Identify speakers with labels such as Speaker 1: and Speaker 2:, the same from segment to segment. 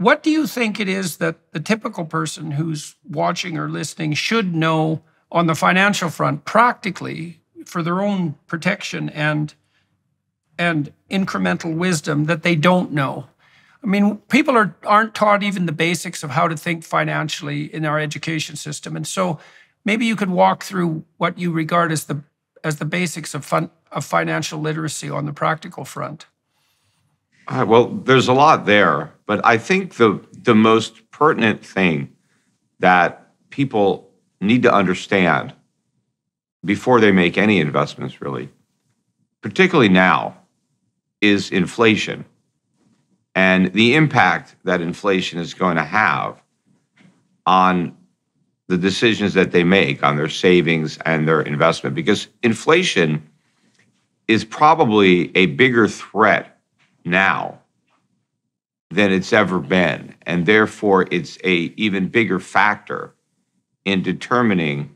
Speaker 1: What do you think it is that the typical person who's watching or listening should know on the financial front practically for their own protection and and incremental wisdom that they don't know? I mean, people are, aren't taught even the basics of how to think financially in our education system. And so maybe you could walk through what you regard as the as the basics of fun, of financial literacy on the practical front.
Speaker 2: Uh, well, there's a lot there, but I think the the most pertinent thing that people need to understand before they make any investments, really, particularly now, is inflation and the impact that inflation is going to have on the decisions that they make on their savings and their investment because inflation is probably a bigger threat now than it's ever been. And therefore it's a even bigger factor in determining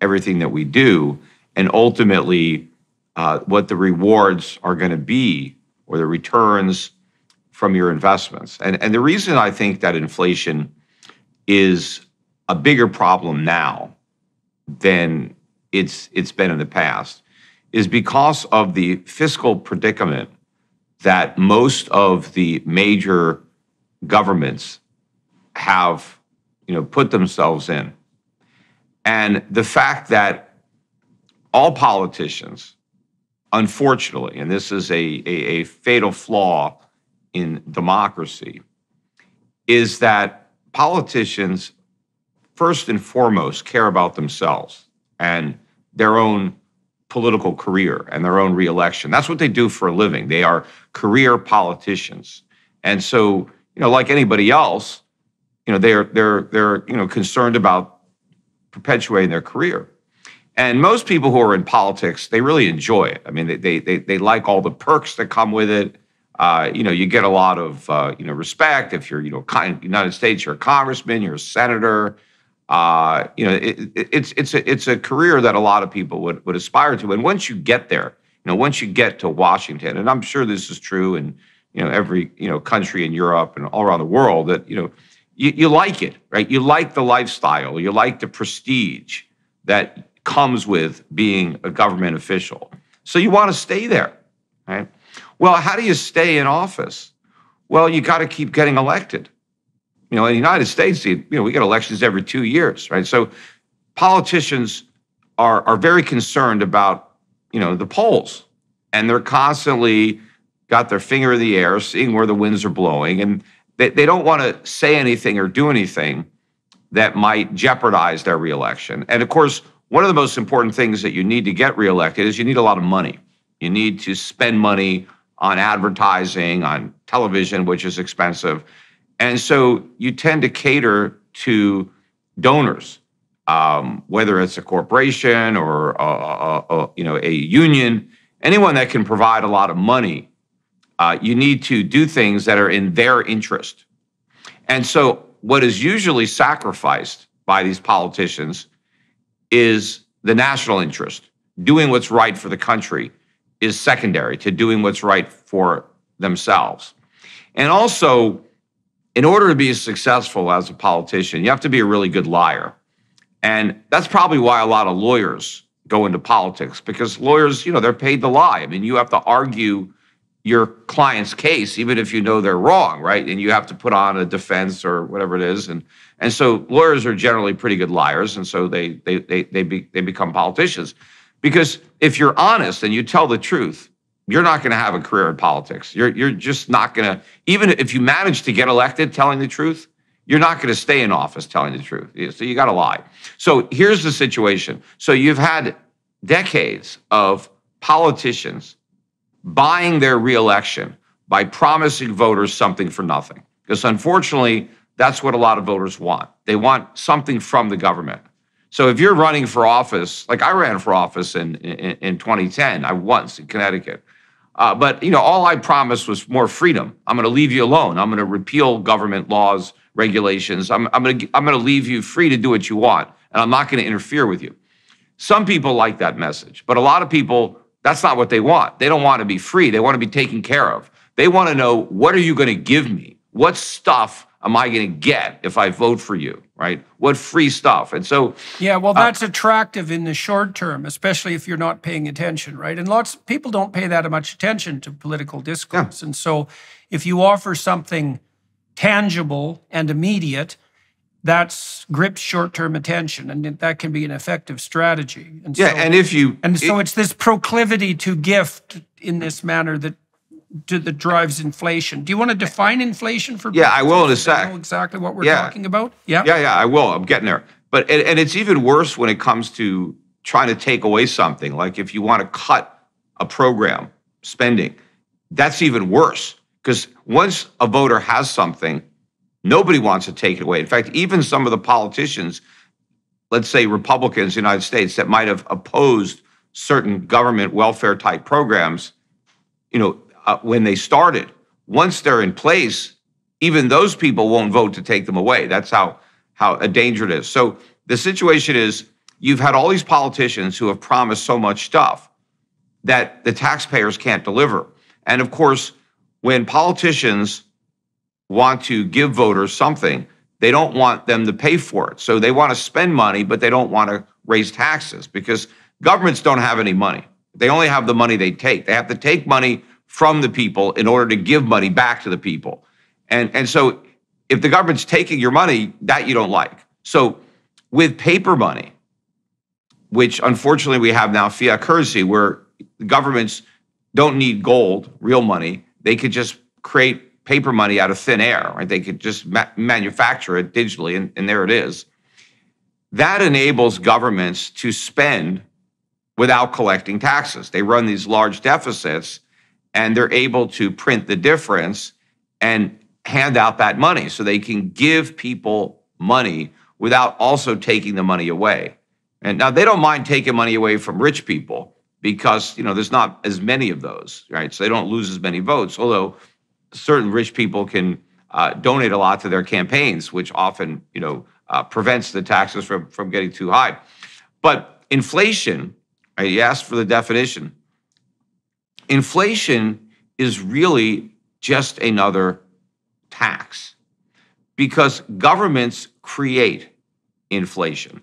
Speaker 2: everything that we do and ultimately uh, what the rewards are going to be or the returns from your investments. And, and the reason i think that inflation is a bigger problem now than it's it's been in the past is because of the fiscal predicament that most of the major governments have you know put themselves in. And the fact that all politicians unfortunately and this is a, a, a fatal flaw in democracy is that politicians first and foremost care about themselves and their own political career and their own reelection. That's what they do for a living. They are career politicians. And so, you know, like anybody else, you know, they're they're they're, you know, concerned about perpetuating their career. And most people who are in politics, they really enjoy it. I mean, they they they, like all the perks that come with it. Uh, you know, you get a lot of uh, you know respect if you're you know United States, you're a congressman, you're a senator. Uh, you know, it, it, it's it's a it's a career that a lot of people would would aspire to. And once you get there, you know, once you get to Washington, and I'm sure this is true in you know every you know country in Europe and all around the world, that you know you, you like it, right? You like the lifestyle, you like the prestige that comes with being a government official. So you want to stay there, right? Well, how do you stay in office? Well, you got to keep getting elected. You know, in the United States, you know, we get elections every two years, right? So politicians are are very concerned about, you know, the polls. And they're constantly got their finger in the air, seeing where the winds are blowing. And they, they don't want to say anything or do anything that might jeopardize their reelection. And of course, one of the most important things that you need to get reelected is you need a lot of money. You need to spend money on advertising, on television, which is expensive. And so you tend to cater to donors, um, whether it's a corporation or a, a, a, you know a union, anyone that can provide a lot of money. Uh, you need to do things that are in their interest. And so, what is usually sacrificed by these politicians is the national interest. Doing what's right for the country is secondary to doing what's right for themselves. And also, in order to be successful as a politician, you have to be a really good liar. And that's probably why a lot of lawyers go into politics because lawyers, you know, they're paid to lie. I mean, you have to argue your client's case even if you know they're wrong, right? And you have to put on a defense or whatever it is and and so lawyers are generally pretty good liars and so they they they they, be, they become politicians. Because if you're honest and you tell the truth, you're not going to have a career in politics. You're, you're just not going to, even if you manage to get elected telling the truth, you're not going to stay in office telling the truth. So you got to lie. So here's the situation. So you've had decades of politicians buying their reelection by promising voters something for nothing. Because unfortunately, that's what a lot of voters want. They want something from the government. So if you're running for office, like I ran for office in, in, in 2010, I once in Connecticut. Uh, but you know, all I promised was more freedom. I'm going to leave you alone. I'm going to repeal government laws, regulations. I'm, I'm going to I'm going to leave you free to do what you want, and I'm not going to interfere with you. Some people like that message, but a lot of people that's not what they want. They don't want to be free. They want to be taken care of. They want to know what are you going to give me? What stuff am I going to get if I vote for you, right? What free stuff? And so,
Speaker 1: yeah, well, that's uh, attractive in the short term, especially if you're not paying attention, right? And lots of people don't pay that much attention to political discourse. Yeah. And so, if you offer something tangible and immediate, that's grips short-term attention, and that can be an effective strategy.
Speaker 2: And yeah, so, and if you
Speaker 1: and so it's this proclivity to gift in this manner that that drives inflation. Do you want to define inflation for?
Speaker 2: Yeah, I will in a sec.
Speaker 1: Know exactly what we're yeah. talking about. Yeah,
Speaker 2: yeah, yeah. I will. I'm getting there. But and, and it's even worse when it comes to trying to take away something. Like if you want to cut a program spending, that's even worse because once a voter has something, nobody wants to take it away. In fact, even some of the politicians, let's say Republicans in the United States, that might have opposed certain government welfare type programs, you know, uh, when they started. Once they're in place, even those people won't vote to take them away. That's how how a danger it is. So the situation is you've had all these politicians who have promised so much stuff that the taxpayers can't deliver. And of course, when politicians want to give voters something, they don't want them to pay for it. So they want to spend money, but they don't want to raise taxes because governments don't have any money. They only have the money they take. They have to take money from the people in order to give money back to the people. And, and so if the government's taking your money, that you don't like. So with paper money, which unfortunately we have now fiat currency, where governments don't need gold, real money, they could just create paper money out of thin air, right? They could just ma- manufacture it digitally, and, and there it is. That enables governments to spend without collecting taxes. They run these large deficits and they're able to print the difference and hand out that money so they can give people money without also taking the money away. And now they don't mind taking money away from rich people because you know there's not as many of those, right? So they don't lose as many votes. Although certain rich people can uh, donate a lot to their campaigns, which often you know uh, prevents the taxes from from getting too high. But inflation, right, you asked for the definition. Inflation is really just another tax because governments create inflation.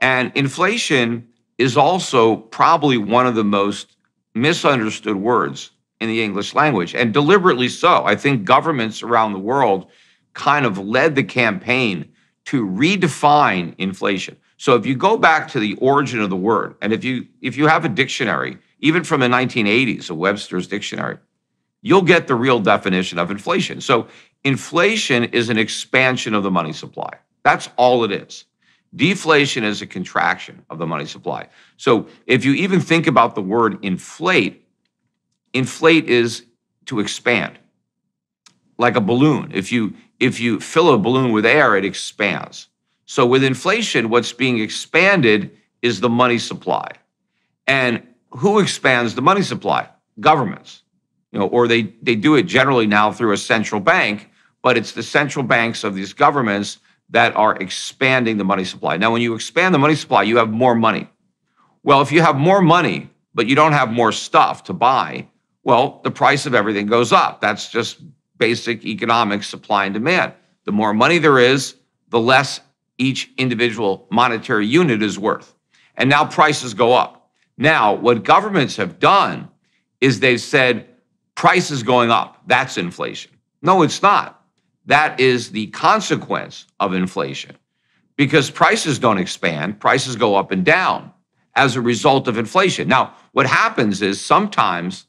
Speaker 2: And inflation is also probably one of the most misunderstood words in the English language, and deliberately so. I think governments around the world kind of led the campaign to redefine inflation. So if you go back to the origin of the word, and if you if you have a dictionary, even from the 1980s, a Webster's dictionary, you'll get the real definition of inflation. So, inflation is an expansion of the money supply. That's all it is. Deflation is a contraction of the money supply. So, if you even think about the word inflate, inflate is to expand. Like a balloon. If you if you fill a balloon with air, it expands. So with inflation, what's being expanded is the money supply. And who expands the money supply? Governments. You know, or they they do it generally now through a central bank, but it's the central banks of these governments that are expanding the money supply. Now, when you expand the money supply, you have more money. Well, if you have more money, but you don't have more stuff to buy, well, the price of everything goes up. That's just basic economic supply and demand. The more money there is, the less each individual monetary unit is worth. And now prices go up. Now, what governments have done is they've said prices going up. That's inflation. No, it's not. That is the consequence of inflation because prices don't expand, prices go up and down as a result of inflation. Now, what happens is sometimes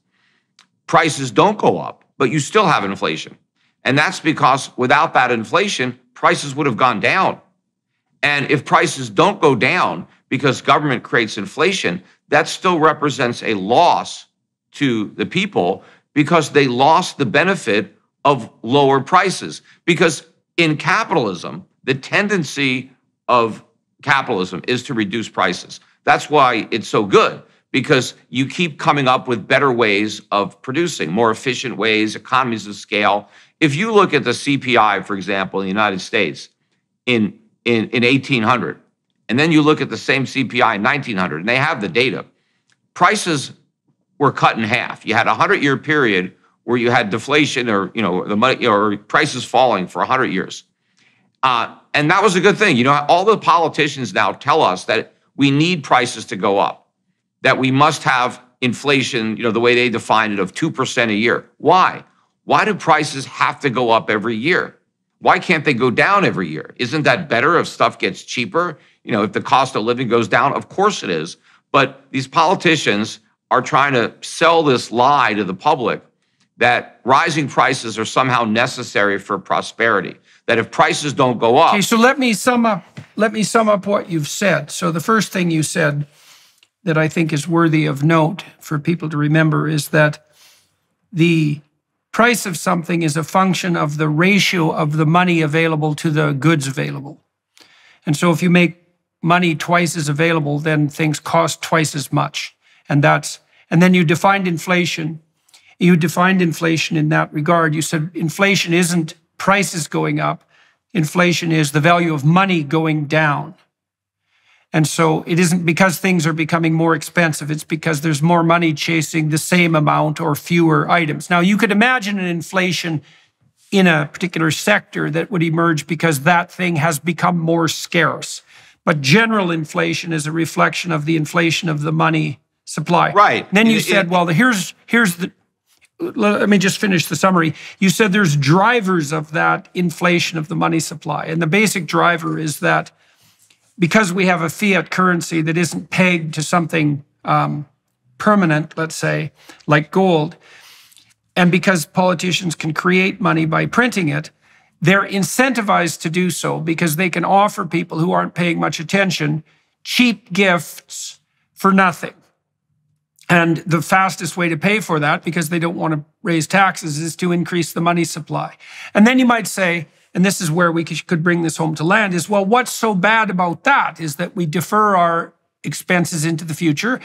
Speaker 2: prices don't go up, but you still have inflation. And that's because without that inflation, prices would have gone down. And if prices don't go down because government creates inflation, that still represents a loss to the people because they lost the benefit of lower prices. Because in capitalism, the tendency of capitalism is to reduce prices. That's why it's so good because you keep coming up with better ways of producing, more efficient ways, economies of scale. If you look at the CPI, for example, in the United States in, in, in 1800, and then you look at the same CPI in 1900, and they have the data. Prices were cut in half. You had a 100 year period where you had deflation or you know the money or prices falling for 100 years. Uh, and that was a good thing. You know, all the politicians now tell us that we need prices to go up, that we must have inflation, you know, the way they define it of 2% a year. Why? Why do prices have to go up every year? Why can't they go down every year? Isn't that better if stuff gets cheaper? You know, if the cost of living goes down, of course it is. But these politicians are trying to sell this lie to the public that rising prices are somehow necessary for prosperity. That if prices don't go up.
Speaker 1: Okay, so let me sum up. Let me sum up what you've said. So the first thing you said that I think is worthy of note for people to remember is that the price of something is a function of the ratio of the money available to the goods available. And so if you make money twice as available, then things cost twice as much. And that's and then you defined inflation you defined inflation in that regard. You said inflation isn't prices going up, inflation is the value of money going down. And so it isn't because things are becoming more expensive, it's because there's more money chasing the same amount or fewer items. Now, you could imagine an inflation in a particular sector that would emerge because that thing has become more scarce. But general inflation is a reflection of the inflation of the money supply.
Speaker 2: Right.
Speaker 1: And then you it, said, it, well, here's here's the let me just finish the summary. You said there's drivers of that inflation of the money supply. And the basic driver is that because we have a fiat currency that isn't pegged to something um, permanent, let's say, like gold, and because politicians can create money by printing it, they're incentivized to do so because they can offer people who aren't paying much attention cheap gifts for nothing. And the fastest way to pay for that, because they don't want to raise taxes, is to increase the money supply. And then you might say, and this is where we could bring this home to land, is well, what's so bad about that is that we defer our expenses into the future.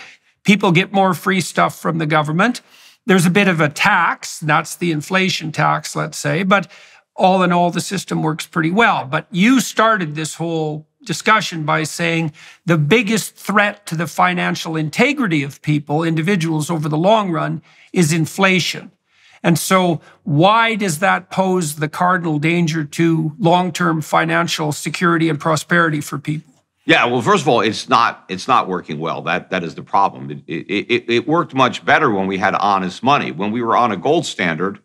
Speaker 1: People get more free stuff from the government. There's a bit of a tax, that's the inflation tax, let's say, but all in all, the system works pretty well. But you started this whole discussion by saying the biggest threat to the financial integrity of people, individuals over the long run, is inflation. And so, why does that pose the cardinal danger to long term financial security and prosperity for people?
Speaker 2: Yeah, well, first of all, it's not it's not working well. That that is the problem. It, it, it worked much better when we had honest money. When we were on a gold standard,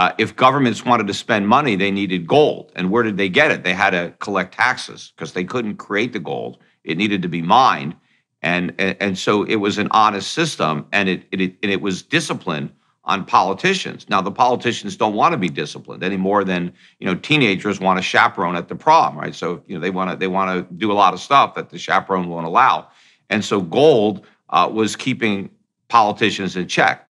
Speaker 2: uh, if governments wanted to spend money, they needed gold. And where did they get it? They had to collect taxes because they couldn't create the gold. It needed to be mined. And, and, and so it was an honest system and it, it, and it was disciplined on politicians. Now, the politicians don't want to be disciplined any more than, you know, teenagers want to chaperone at the prom, right? So, you know, they want to, they want to do a lot of stuff that the chaperone won't allow. And so gold uh, was keeping politicians in check.